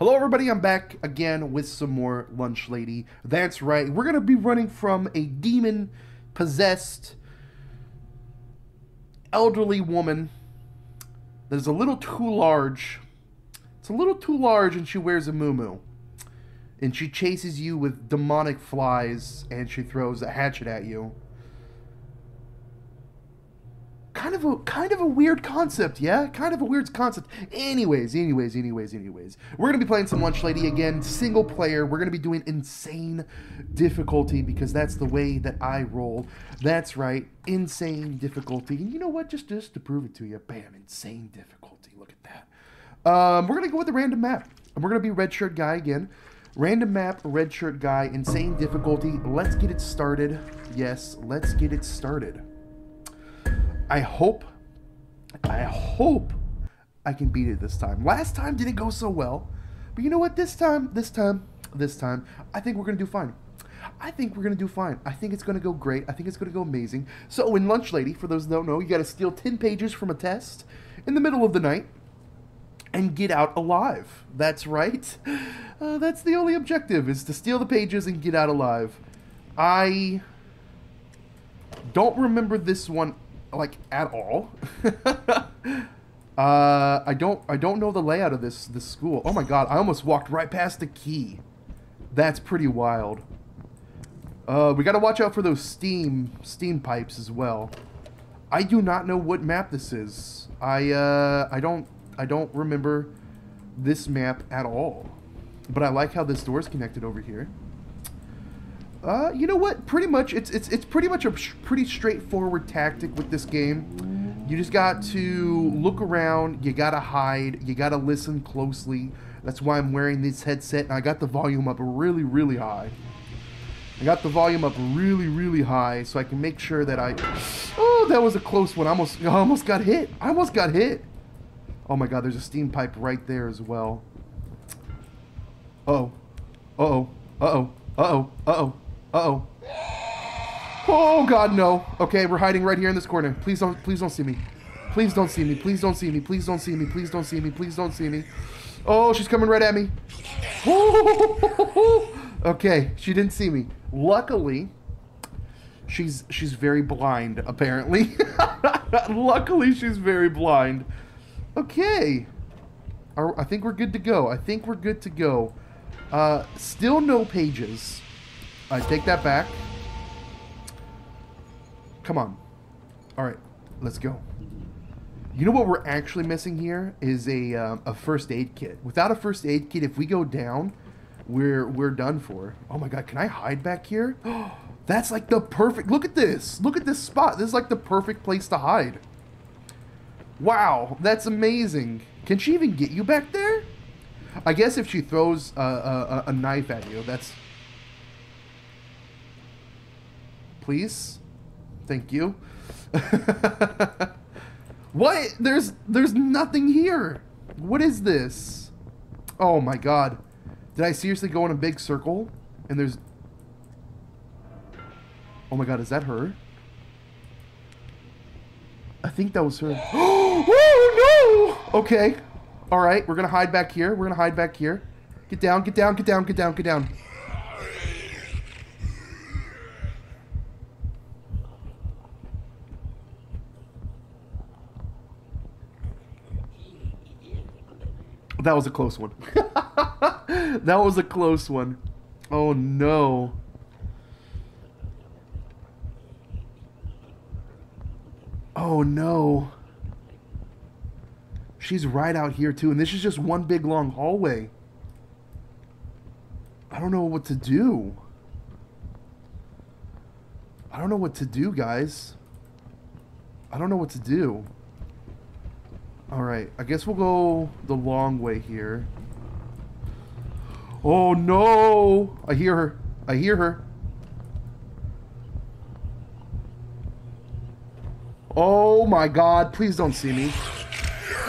Hello, everybody. I'm back again with some more Lunch Lady. That's right. We're going to be running from a demon possessed elderly woman that is a little too large. It's a little too large, and she wears a moo And she chases you with demonic flies, and she throws a hatchet at you kind of a kind of a weird concept, yeah? Kind of a weird concept. Anyways, anyways, anyways, anyways. We're gonna be playing some Lunch Lady again, single player. We're gonna be doing insane difficulty because that's the way that I roll. That's right, insane difficulty. And you know what? Just just to prove it to you, bam, insane difficulty. Look at that. Um, we're gonna go with the random map. And we're gonna be red shirt guy again. Random map, red shirt guy, insane difficulty. Let's get it started. Yes, let's get it started. I hope, I hope I can beat it this time. Last time didn't go so well, but you know what? This time, this time, this time, I think we're gonna do fine. I think we're gonna do fine. I think it's gonna go great. I think it's gonna go amazing. So in Lunch Lady, for those that don't know, you gotta steal 10 pages from a test in the middle of the night and get out alive. That's right. Uh, that's the only objective, is to steal the pages and get out alive. I don't remember this one like at all. uh, I don't I don't know the layout of this this school. Oh my god! I almost walked right past the key. That's pretty wild. Uh, we got to watch out for those steam steam pipes as well. I do not know what map this is. I uh, I don't I don't remember this map at all. But I like how this door is connected over here. Uh, you know what? Pretty much, it's it's it's pretty much a pretty straightforward tactic with this game. You just got to look around. You gotta hide. You gotta listen closely. That's why I'm wearing this headset. And I got the volume up really, really high. I got the volume up really, really high so I can make sure that I. Oh, that was a close one. I almost, I almost got hit. I almost got hit. Oh my God! There's a steam pipe right there as well. Oh. Oh. Oh. Oh. Uh oh. Uh-oh. Oh, God, no. Okay, we're hiding right here in this corner. Please don't, please don't see me. Please don't see me. Please don't see me. Please don't see me. Please don't see me. Please don't see me. Oh, she's coming right at me. Okay, she didn't see me. Luckily, she's she's very blind, apparently. Luckily, she's very blind. Okay. I think we're good to go. I think we're good to go. Uh, still no pages. I take that back. Come on. Alright, let's go. You know what we're actually missing here is a, uh, a first aid kit. Without a first aid kit, if we go down, we're we're done for. Oh my god, can I hide back here? That's like the perfect... Look at this. Look at this spot. This is like the perfect place to hide. Wow, that's amazing. Can she even get you back there? I guess if she throws a, a, a knife at you, that's please? Thank you. what? There's there's nothing here. What is this? Oh my god. Did I seriously go in a big circle? And there's... Oh my god, is that her? I think that was her. oh no! Okay. Alright, we're gonna hide back here. We're gonna hide back here. Get down, get down, get down, get down, get down. That was a close one. that was a close one. Oh no. Oh no. She's right out here too, and this is just one big long hallway. I don't know what to do. I don't know what to do, guys. I don't know what to do. Alright, I guess we'll go the long way here. Oh no! I hear her. I hear her. Oh my god, please don't see me.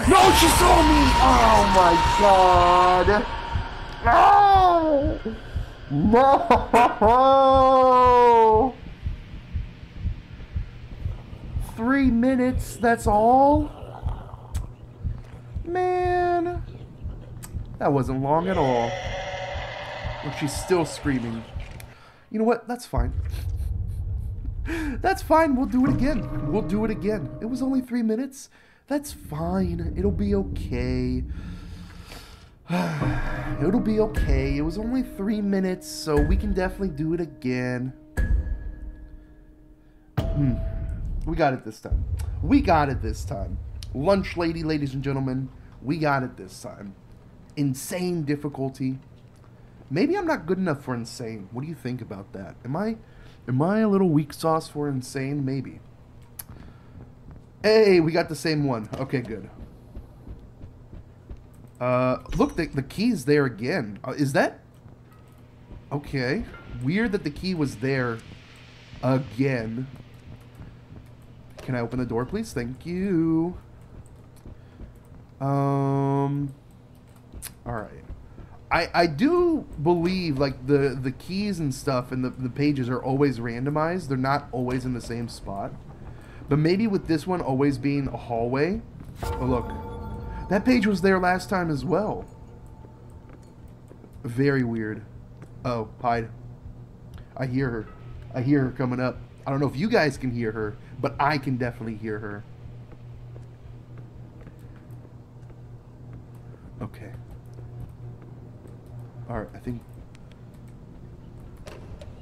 No, she saw me! Oh my god! No! No! Three minutes, that's all? Man, That wasn't long at all. Look, she's still screaming. You know what? That's fine. That's fine. We'll do it again. We'll do it again. It was only three minutes. That's fine. It'll be okay. It'll be okay. It was only three minutes, so we can definitely do it again. Hmm. We got it this time. We got it this time. Lunch lady, ladies and gentlemen. We got it this time. Insane difficulty. Maybe I'm not good enough for insane. What do you think about that? Am I am I a little weak sauce for insane? Maybe. Hey, we got the same one. Okay, good. Uh, look, the, the key's there again. Uh, is that... Okay. Weird that the key was there again. Can I open the door, please? Thank you. Um... Alright. I, I do believe like the the keys and stuff and the, the pages are always randomized. They're not always in the same spot. But maybe with this one always being a hallway. Oh look. That page was there last time as well. Very weird. Oh, hide. I hear her. I hear her coming up. I don't know if you guys can hear her, but I can definitely hear her. Okay. Alright, I think...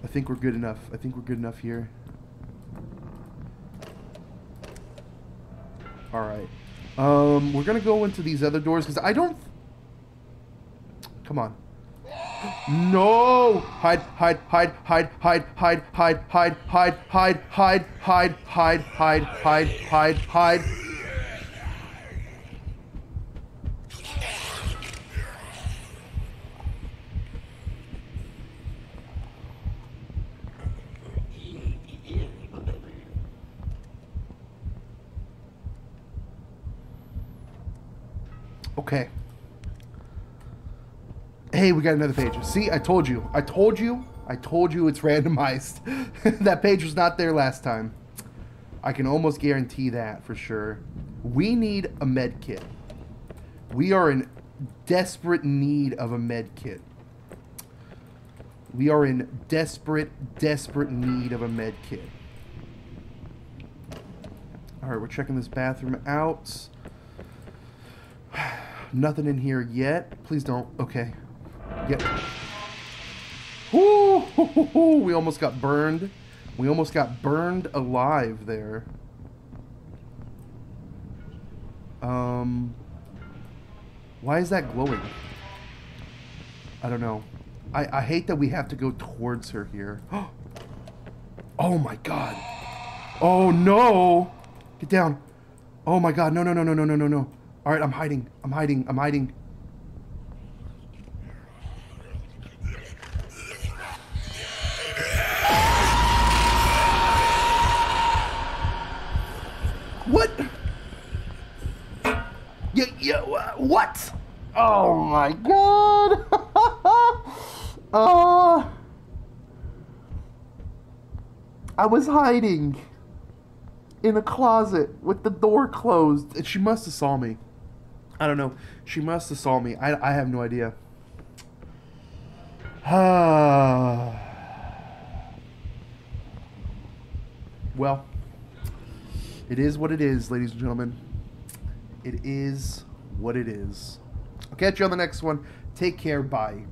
I think we're good enough. I think we're good enough here. Alright. Um, we're gonna go into these other doors, because I don't... Come on. No! Hide, hide, hide, hide, hide, hide, hide, hide, hide, hide, hide, hide, hide, hide, hide, hide, hide. Okay. Hey, we got another page. See, I told you. I told you. I told you it's randomized. that page was not there last time. I can almost guarantee that for sure. We need a med kit. We are in desperate need of a med kit. We are in desperate, desperate need of a med kit. Alright, we're checking this bathroom out. Nothing in here yet. Please don't. Okay. Get. Ooh, we almost got burned. We almost got burned alive there. Um. Why is that glowing? I don't know. I, I hate that we have to go towards her here. Oh my god. Oh no! Get down. Oh my god. No, no, no, no, no, no, no, no. Alright, I'm hiding. I'm hiding. I'm hiding. What? Yeah, yeah, what? Oh my god. uh, I was hiding in a closet with the door closed. And she must have saw me. I don't know. She must have saw me. I, I have no idea. well, it is what it is, ladies and gentlemen. It is what it is. I'll catch you on the next one. Take care. Bye.